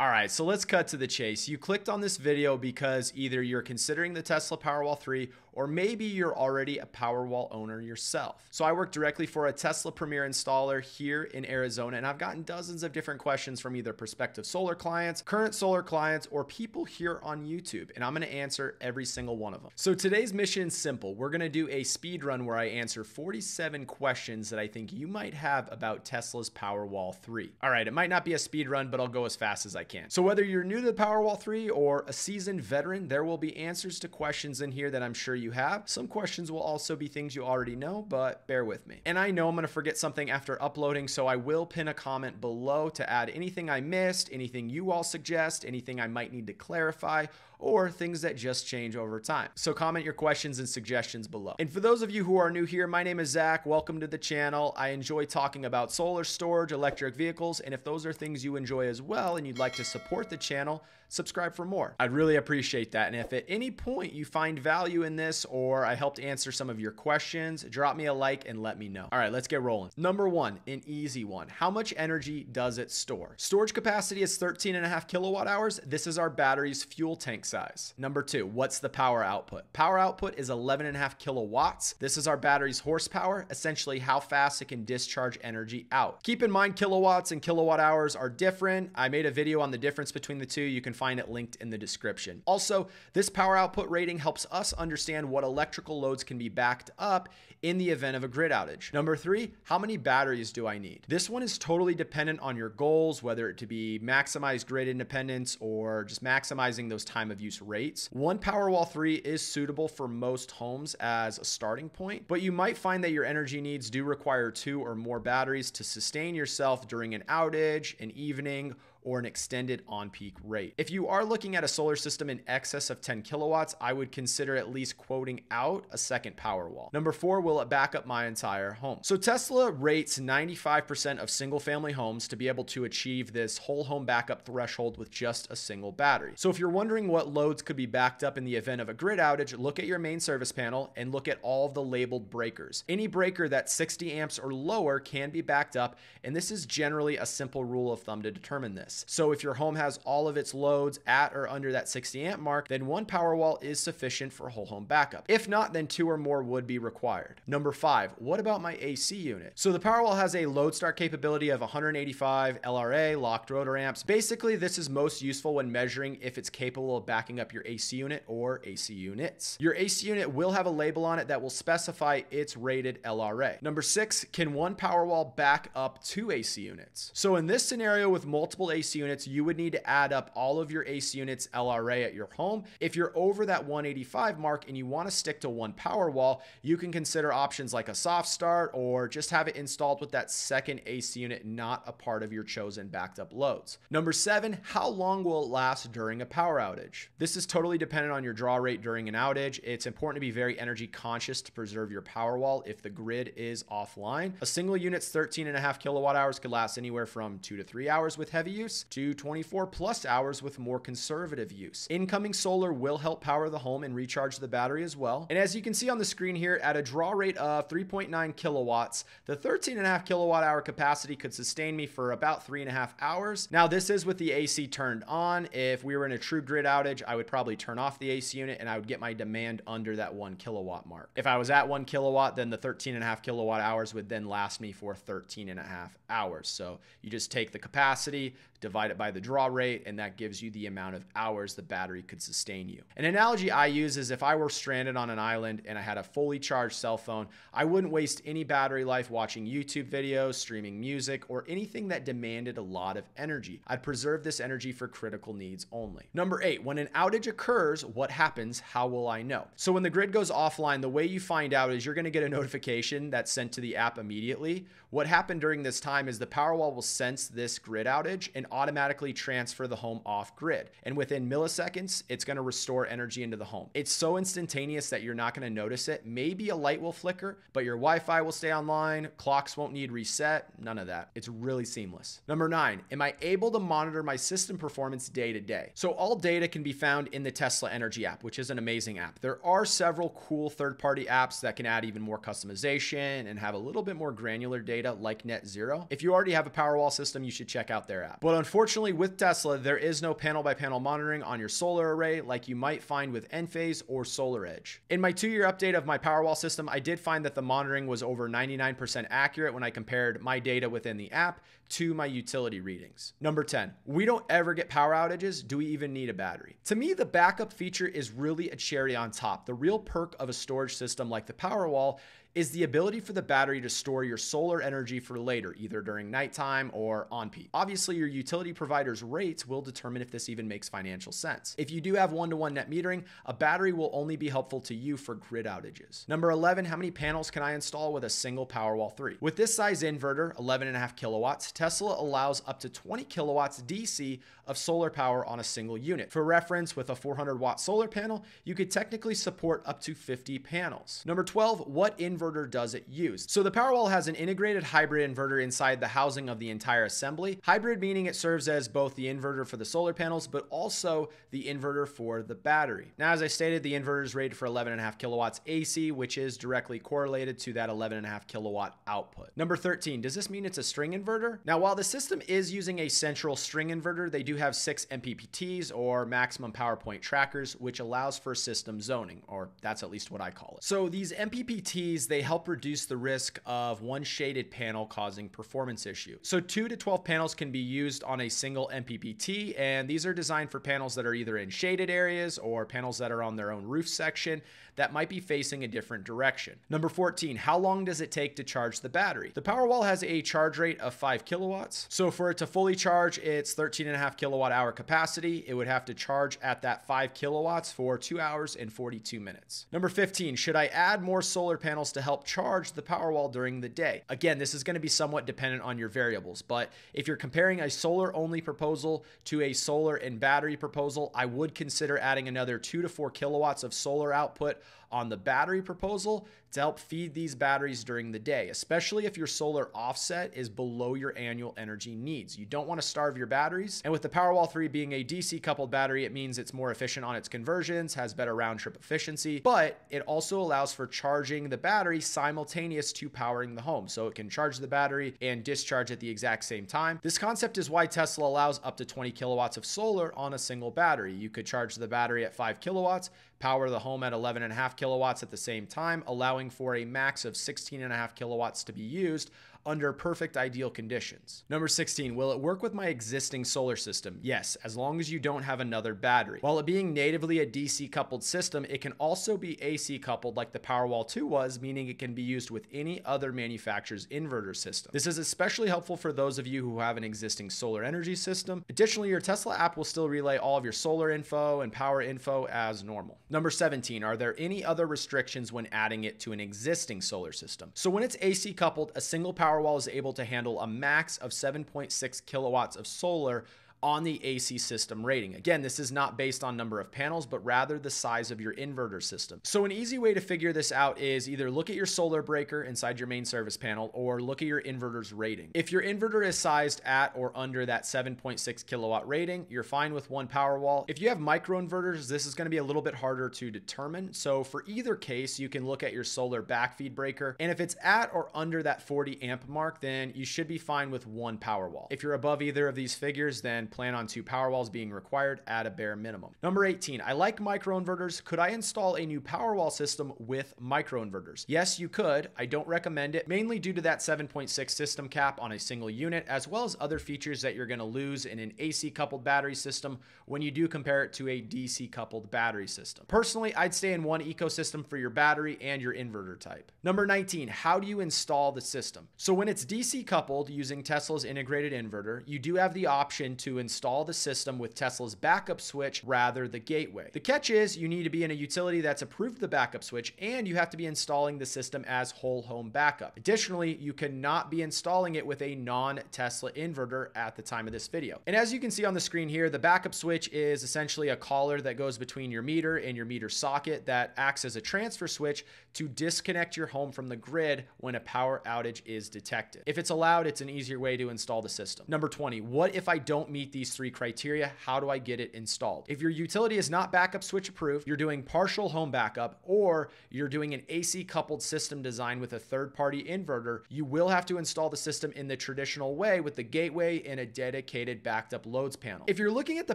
All right, so let's cut to the chase. You clicked on this video because either you're considering the Tesla Powerwall 3 or maybe you're already a Powerwall owner yourself. So I work directly for a Tesla Premier installer here in Arizona, and I've gotten dozens of different questions from either prospective solar clients, current solar clients, or people here on YouTube, and I'm gonna answer every single one of them. So today's mission is simple. We're gonna do a speed run where I answer 47 questions that I think you might have about Tesla's Powerwall 3. All right, it might not be a speed run, but I'll go as fast as I can. So whether you're new to the Powerwall 3 or a seasoned veteran, there will be answers to questions in here that I'm sure you have. Some questions will also be things you already know, but bear with me. And I know I'm going to forget something after uploading, so I will pin a comment below to add anything I missed, anything you all suggest, anything I might need to clarify, or things that just change over time. So comment your questions and suggestions below. And for those of you who are new here, my name is Zach. Welcome to the channel. I enjoy talking about solar storage, electric vehicles, and if those are things you enjoy as well and you'd like to support the channel, subscribe for more. I'd really appreciate that. And if at any point you find value in this or I helped answer some of your questions, drop me a like and let me know. All right, let's get rolling. Number one, an easy one. How much energy does it store? Storage capacity is 13 and a half kilowatt hours. This is our battery's fuel tank size. Number two, what's the power output? Power output is 11 and a half kilowatts. This is our battery's horsepower, essentially how fast it can discharge energy out. Keep in mind kilowatts and kilowatt hours are different. I made a video on the difference between the two. You can find it linked in the description. Also, this power output rating helps us understand what electrical loads can be backed up in the event of a grid outage. Number three, how many batteries do I need? This one is totally dependent on your goals, whether it to be maximize grid independence or just maximizing those time of use rates. One Powerwall 3 is suitable for most homes as a starting point, but you might find that your energy needs do require two or more batteries to sustain yourself during an outage, an evening, or an extended on peak rate. If you are looking at a solar system in excess of 10 kilowatts, I would consider at least quoting out a second Powerwall. Number four, will it back up my entire home? So Tesla rates 95% of single family homes to be able to achieve this whole home backup threshold with just a single battery. So if you're wondering what loads could be backed up in the event of a grid outage, look at your main service panel and look at all of the labeled breakers. Any breaker that's 60 amps or lower can be backed up, and this is generally a simple rule of thumb to determine this. So if your home has all of its loads at or under that 60 amp mark, then one Powerwall is sufficient for whole home backup. If not, then two or more would be required. Number five, what about my AC unit? So the Powerwall has a load start capability of 185 LRA locked rotor amps. Basically, this is most useful when measuring if it's capable of backing up your AC unit or AC units. Your AC unit will have a label on it that will specify its rated LRA. Number six, can one Powerwall back up two AC units? So in this scenario with multiple AC AC units, you would need to add up all of your AC units LRA at your home. If you're over that 185 mark and you want to stick to one Powerwall, you can consider options like a soft start or just have it installed with that second AC unit not a part of your chosen backed up loads. Number seven, how long will it last during a power outage? This is totally dependent on your draw rate during an outage. It's important to be very energy conscious to preserve your Powerwall if the grid is offline. A single unit's 13 and a half kilowatt hours could last anywhere from two to three hours with heavy use to 24 plus hours with more conservative use. Incoming solar will help power the home and recharge the battery as well. And as you can see on the screen here, at a draw rate of 3.9 kilowatts, the 13.5 kilowatt hour capacity could sustain me for about three and a half hours. Now, this is with the AC turned on. If we were in a true grid outage, I would probably turn off the AC unit and I would get my demand under that one kilowatt mark. If I was at one kilowatt, then the 13 and a half kilowatt hours would then last me for 13 and a half hours. So you just take the capacity, divide it by the draw rate, and that gives you the amount of hours the battery could sustain you. An analogy I use is if I were stranded on an island and I had a fully charged cell phone, I wouldn't waste any battery life watching YouTube videos, streaming music, or anything that demanded a lot of energy. I'd preserve this energy for critical needs only. Number eight, when an outage occurs, what happens? How will I know? So when the grid goes offline, the way you find out is you're gonna get a notification that's sent to the app immediately. What happened during this time is the Powerwall will sense this grid outage and automatically transfer the home off grid. And within milliseconds, it's going to restore energy into the home. It's so instantaneous that you're not going to notice it. Maybe a light will flicker, but your Wi Fi will stay online, clocks won't need reset, none of that. It's really seamless. Number nine, am I able to monitor my system performance day to day? So, all data can be found in the Tesla Energy app, which is an amazing app. There are several cool third party apps that can add even more customization and have a little bit more granular data like Net Zero. If you already have a Powerwall system, you should check out their app. But But unfortunately, with Tesla, there is no panel by panel monitoring on your solar array like you might find with Enphase or SolarEdge. In my two year update of my Powerwall system, I did find that the monitoring was over 99% accurate when I compared my data within the app to my utility readings. Number 10, we don't ever get power outages. Do we even need a battery? To me, the backup feature is really a cherry on top. The real perk of a storage system like the Powerwall is the ability for the battery to store your solar energy for later, either during nighttime or on peak. Obviously, your utility provider's rates will determine if this even makes financial sense. If you do have one to one net metering, a battery will only be helpful to you for grid outages. Number 11, how many panels can I install with a single Powerwall 3? With this size inverter, 11.5 kilowatts, Tesla allows up to 20 kilowatts DC of solar power on a single unit. For reference, with a 400 watt solar panel, you could technically support up to 50 panels. Number 12, what inverter inverter does it use? So the Powerwall has an integrated hybrid inverter inside the housing of the entire assembly. Hybrid meaning it serves as both the inverter for the solar panels, but also the inverter for the battery. Now, as I stated, the inverter is rated for 11.5 kilowatts AC, which is directly correlated to that 11.5 kilowatt output. Number 13, does this mean it's a string inverter? Now, while the system is using a central string inverter, they do have six MPPTs or maximum power point trackers, which allows for system zoning, or that's at least what I call it. So these MPPTs, they help reduce the risk of one shaded panel causing performance issue. So 2 to 12 panels can be used on a single MPPT, and these are designed for panels that are either in shaded areas or panels that are on their own roof section that might be facing a different direction. Number 14, how long does it take to charge the battery? The Powerwall has a charge rate of 5 kilowatts. So for it to fully charge its 13.5 kilowatt hour capacity, it would have to charge at that 5 kilowatts for 2 hours and 42 minutes. Number 15, should I add more solar panels to help charge the Powerwall during the day? Again, this is going to be somewhat dependent on your variables, but if you're comparing a solar only proposal to a solar and battery proposal, I would consider adding another 2 to 4 kilowatts of solar output on the battery proposal to help feed these batteries during the day, especially if your solar offset is below your annual energy needs. You don't want to starve your batteries. And with the Powerwall 3 being a DC coupled battery, it means it's more efficient on its conversions, has better round trip efficiency, but it also allows for charging the battery simultaneous to powering the home. So it can charge the battery and discharge at the exact same time. This concept is why Tesla allows up to 20 kilowatts of solar on a single battery. You could charge the battery at 5 kilowatts, power the home at 11.5 kilowatts at the same time, allowing for a max of 16.5 kilowatts to be used under perfect ideal conditions. Number 16, will it work with my existing solar system? Yes, as long as you don't have another battery. While it being natively a DC coupled system, it can also be AC coupled like the Powerwall 2 was, meaning it can be used with any other manufacturer's inverter system. This is especially helpful for those of you who have an existing solar energy system. Additionally, your Tesla app will still relay all of your solar info and power info as normal. Number 17, are there any other restrictions when adding it to an existing solar system? So when it's AC coupled, a single power Powerwall is able to handle a max of 7.6 kilowatts of solar on the AC system rating. Again, this is not based on number of panels, but rather the size of your inverter system. So an easy way to figure this out is either look at your solar breaker inside your main service panel or look at your inverter's rating. If your inverter is sized at or under that 7.6 kilowatt rating, you're fine with one Powerwall. If you have micro inverters, this is gonna be a little bit harder to determine. So for either case, you can look at your solar backfeed breaker. And if it's at or under that 40 amp mark, then you should be fine with one Powerwall. If you're above either of these figures, then plan on two Powerwalls being required at a bare minimum. Number 18, I like microinverters. Could I install a new Powerwall system with microinverters? Yes, you could. I don't recommend it, mainly due to that 7.6 system cap on a single unit, as well as other features that you're gonna lose in an AC coupled battery system when you do compare it to a DC coupled battery system. Personally, I'd stay in one ecosystem for your battery and your inverter type. Number 19, how do you install the system? So when it's DC coupled using Tesla's integrated inverter, you do have the option to install the system with Tesla's backup switch rather the gateway. The catch is you need to be in a utility that's approved the backup switch and you have to be installing the system as whole home backup. Additionally, you cannot be installing it with a non-Tesla inverter at the time of this video. And as you can see on the screen here, the backup switch is essentially a collar that goes between your meter and your meter socket that acts as a transfer switch to disconnect your home from the grid when a power outage is detected. If it's allowed, it's an easier way to install the system. Number 20, what if I don't meet meet these three criteria. How do I get it installed? If your utility is not backup switch approved, you're doing partial home backup, or you're doing an AC coupled system design with a third party inverter, you will have to install the system in the traditional way with the gateway and a dedicated backed up loads panel. If you're looking at the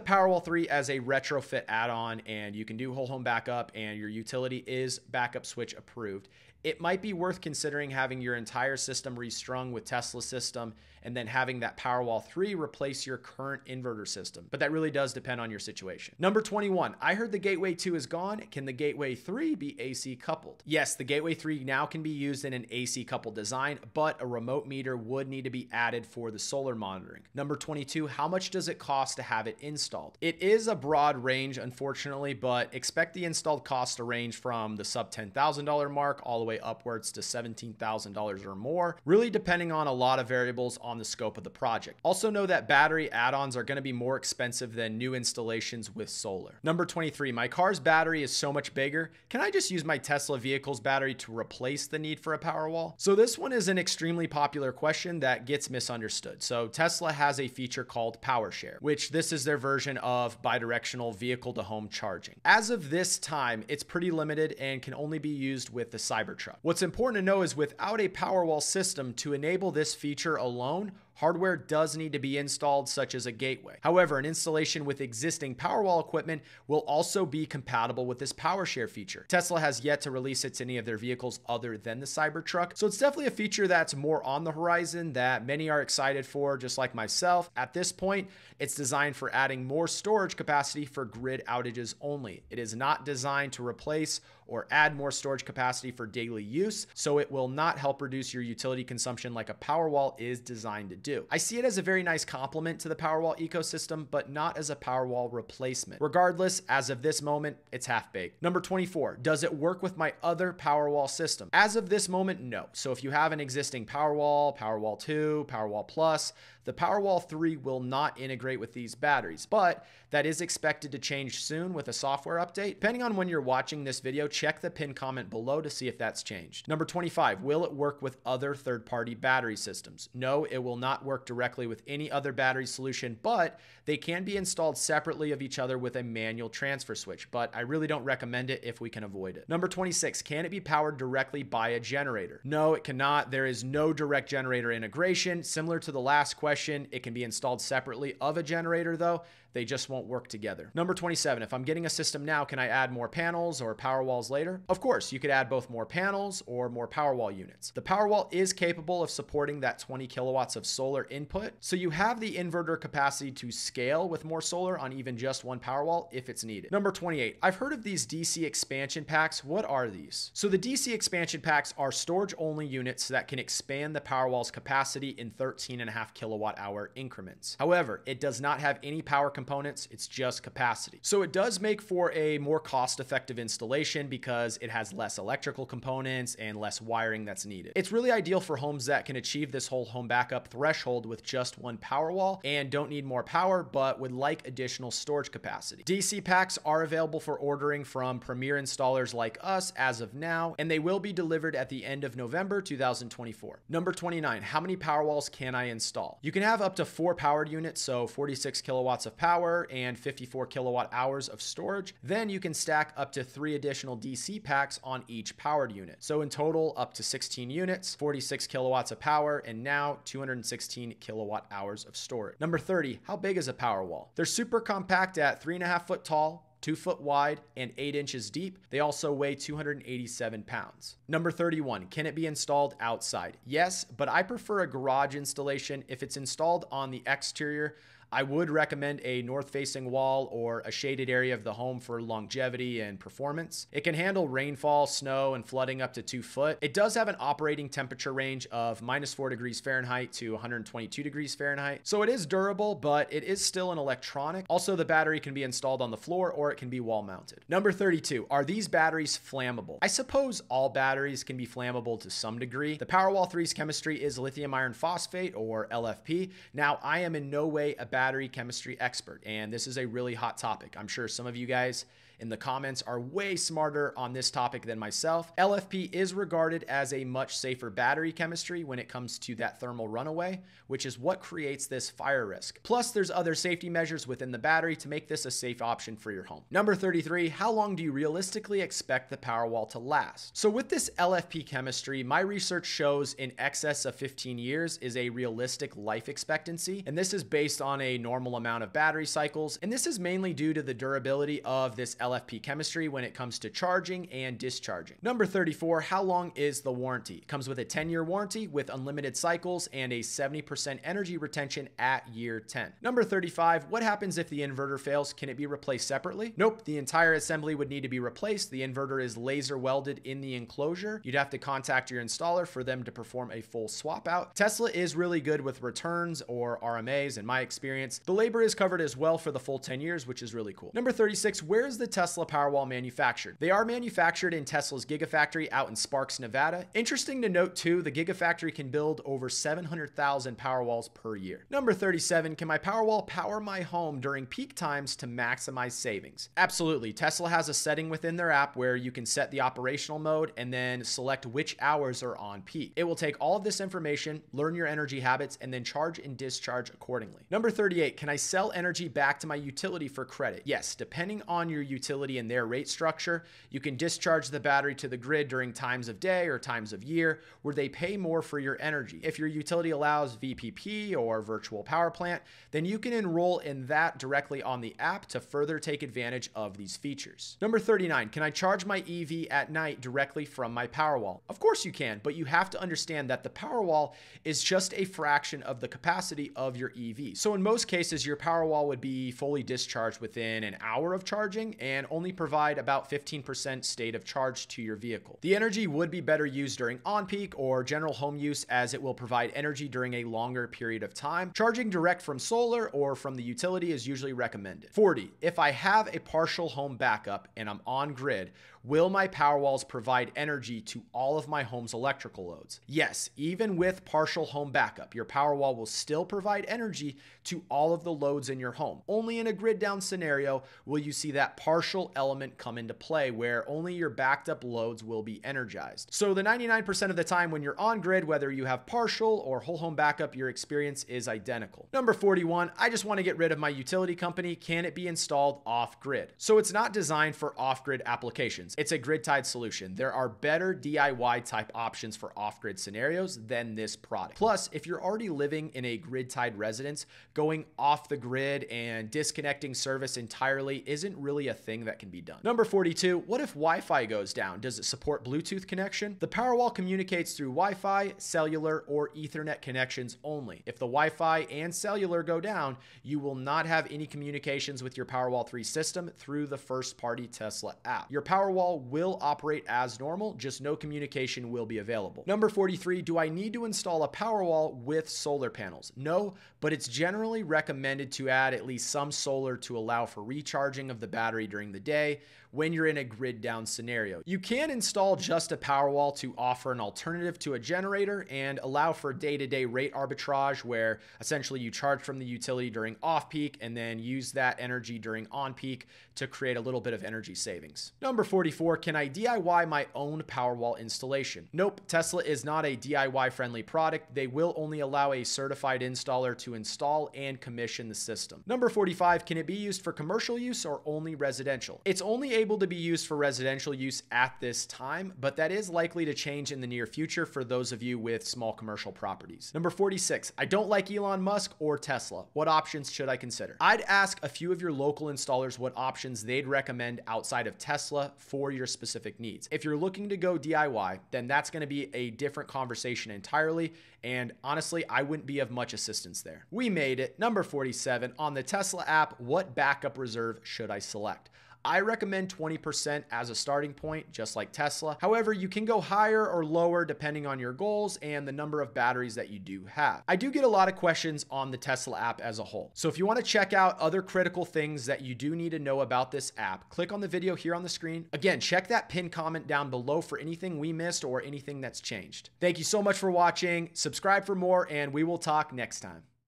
Powerwall 3 as a retrofit add on and you can do whole home backup and your utility is backup switch approved, it might be worth considering having your entire system restrung with Tesla system and then having that Powerwall 3 replace your current inverter system. But that really does depend on your situation. Number 21, I heard the Gateway 2 is gone. Can the Gateway 3 be AC coupled? Yes, the Gateway 3 now can be used in an AC coupled design, but a remote meter would need to be added for the solar monitoring. Number 22, how much does it cost to have it installed? It is a broad range, unfortunately, but expect the installed cost to range from the sub $10,000 mark all the way upwards to $17,000 or more, really depending on a lot of variables the scope of the project. Also know that battery add-ons are going to be more expensive than new installations with solar. Number 23, my car's battery is so much bigger. Can I just use my Tesla vehicle's battery to replace the need for a Powerwall? So this one is an extremely popular question that gets misunderstood. So Tesla has a feature called PowerShare, which this is their version of bidirectional vehicle to home charging. As of this time, it's pretty limited and can only be used with the Cybertruck. What's important to know is without a Powerwall system to enable this feature alone, down hardware does need to be installed, such as a gateway. However, an installation with existing Powerwall equipment will also be compatible with this PowerShare feature. Tesla has yet to release it to any of their vehicles other than the Cybertruck, so it's definitely a feature that's more on the horizon that many are excited for, just like myself. At this point, it's designed for adding more storage capacity for grid outages only. It is not designed to replace or add more storage capacity for daily use, so it will not help reduce your utility consumption like a Powerwall is designed to do. I see it as a very nice complement to the Powerwall ecosystem, but not as a Powerwall replacement. Regardless, as of this moment, it's half baked. Number 24, does it work with my other Powerwall system? As of this moment, no. So if you have an existing Powerwall, Powerwall 2, Powerwall Plus, the Powerwall 3 will not integrate with these batteries, but that is expected to change soon with a software update. Depending on when you're watching this video, check the pin comment below to see if that's changed. Number 25, will it work with other third-party battery systems? No, it will not work directly with any other battery solution, but they can be installed separately of each other with a manual transfer switch, but I really don't recommend it if we can avoid it. Number 26, can it be powered directly by a generator? No, it cannot. There is no direct generator integration. Similar to the last question, question. It can be installed separately of a generator though. They just won't work together. Number 27, if I'm getting a system now, can I add more panels or Powerwalls later? Of course, you could add both more panels or more Powerwall units. The Powerwall is capable of supporting that 20 kilowatts of solar input, so you have the inverter capacity to scale with more solar on even just one Powerwall if it's needed. Number 28, I've heard of these DC expansion packs. What are these? So the DC expansion packs are storage only units that can expand the Powerwall's capacity in 13 and a half kilowatt hour increments. However, it does not have any power components, it's just capacity. So it does make for a more cost effective installation because it has less electrical components and less wiring that's needed. It's really ideal for homes that can achieve this whole home backup threshold with just one Powerwall and don't need more power, but would like additional storage capacity. DC packs are available for ordering from premier installers like us as of now, and they will be delivered at the end of November 2024. Number 29, how many Powerwalls can I install? You can have up to four powered units, so 46 kilowatts of power and 54 kilowatt hours of storage. Then you can stack up to three additional DC packs on each powered unit. So in total, up to 16 units, 46 kilowatts of power, and now 216 kilowatt hours of storage. Number 30, how big is a Powerwall? They're super compact at three and a half foot tall, two foot wide and eight inches deep. They also weigh 287 pounds. Number 31, can it be installed outside? Yes, but I prefer a garage installation. If it's installed on the exterior, I would recommend a north facing wall or a shaded area of the home for longevity and performance. It can handle rainfall, snow, and flooding up to two foot. It does have an operating temperature range of minus four degrees Fahrenheit to 122 degrees Fahrenheit. So it is durable, but it is still an electronic. Also, the battery can be installed on the floor or it can be wall mounted. Number 32, are these batteries flammable? I suppose all batteries can be flammable to some degree. The Powerwall 3's chemistry is lithium iron phosphate or LFP. Now, I am in no way a battery chemistry expert, and this is a really hot topic. I'm sure some of you guys in the comments are way smarter on this topic than myself. LFP is regarded as a much safer battery chemistry when it comes to that thermal runaway, which is what creates this fire risk. Plus, there's other safety measures within the battery to make this a safe option for your home. Number 33, how long do you realistically expect the Powerwall to last? So with this LFP chemistry, my research shows in excess of 15 years is a realistic life expectancy, and this is based on a normal amount of battery cycles, and this is mainly due to the durability of this LFP LFP chemistry when it comes to charging and discharging. Number 34, how long is the warranty? It comes with a 10 year warranty with unlimited cycles and a 70% energy retention at year 10. Number 35, what happens if the inverter fails? Can it be replaced separately? Nope, the entire assembly would need to be replaced. The inverter is laser welded in the enclosure. You'd have to contact your installer for them to perform a full swap out. Tesla is really good with returns or RMAs in my experience. The labor is covered as well for the full 10 years, which is really cool. Number 36, where is the Tesla Powerwall manufactured. They are manufactured in Tesla's Gigafactory out in Sparks, Nevada. Interesting to note too, the Gigafactory can build over 700,000 Powerwalls per year. Number 37, can my Powerwall power my home during peak times to maximize savings? Absolutely. Tesla has a setting within their app where you can set the operational mode and then select which hours are on peak. It will take all of this information, learn your energy habits, and then charge and discharge accordingly. Number 38, can I sell energy back to my utility for credit? Yes, depending on your utility utility and their rate structure. You can discharge the battery to the grid during times of day or times of year where they pay more for your energy. If your utility allows VPP or virtual power plant, then you can enroll in that directly on the app to further take advantage of these features. Number 39, can I charge my EV at night directly from my Powerwall? Of course you can, but you have to understand that the Powerwall is just a fraction of the capacity of your EV. So in most cases, your Powerwall would be fully discharged within an hour of charging and only provide about 15% state of charge to your vehicle. The energy would be better used during on peak or general home use as it will provide energy during a longer period of time. Charging direct from solar or from the utility is usually recommended. 40. If I have a partial home backup and I'm on grid, Will my Powerwalls provide energy to all of my home's electrical loads? Yes, even with partial home backup, your Powerwall will still provide energy to all of the loads in your home. Only in a grid down scenario will you see that partial element come into play where only your backed up loads will be energized. So the 99% of the time when you're on grid, whether you have partial or whole home backup, your experience is identical. Number 41, I just want to get rid of my utility company. Can it be installed off grid? So it's not designed for off grid applications. It's a grid tied solution. There are better DIY type options for off grid scenarios than this product. Plus, if you're already living in a grid tied residence, going off the grid and disconnecting service entirely isn't really a thing that can be done. Number 42, what if Wi Fi goes down? Does it support Bluetooth connection? The Powerwall communicates through Wi Fi, cellular, or Ethernet connections only. If the Wi Fi and cellular go down, you will not have any communications with your Powerwall 3 system through the first party Tesla app. Your Powerwall Powerwall will operate as normal, just no communication will be available. Number 43, do I need to install a Powerwall with solar panels? No, but it's generally recommended to add at least some solar to allow for recharging of the battery during the day when you're in a grid down scenario. You can install just a Powerwall to offer an alternative to a generator and allow for day-to-day -day rate arbitrage where essentially you charge from the utility during off peak and then use that energy during on peak to create a little bit of energy savings. Number 44, can I DIY my own Powerwall installation? Nope, Tesla is not a DIY friendly product. They will only allow a certified installer to install and commission the system. Number 45, can it be used for commercial use or only residential? It's only able to be used for residential use at this time, but that is likely to change in the near future for those of you with small commercial properties. Number 46, I don't like Elon Musk or Tesla. What options should I consider? I'd ask a few of your local installers what options they'd recommend outside of Tesla for your specific needs. If you're looking to go DIY, then that's going to be a different conversation entirely. And honestly, I wouldn't be of much assistance there. We made it. Number 47 on the Tesla app, what backup reserve should I select? I recommend 20% as a starting point, just like Tesla. However, you can go higher or lower depending on your goals and the number of batteries that you do have. I do get a lot of questions on the Tesla app as a whole. So if you want to check out other critical things that you do need to know about this app, click on the video here on the screen. Again, check that pin comment down below for anything we missed or anything that's changed. Thank you so much for watching. Subscribe for more, and we will talk next time.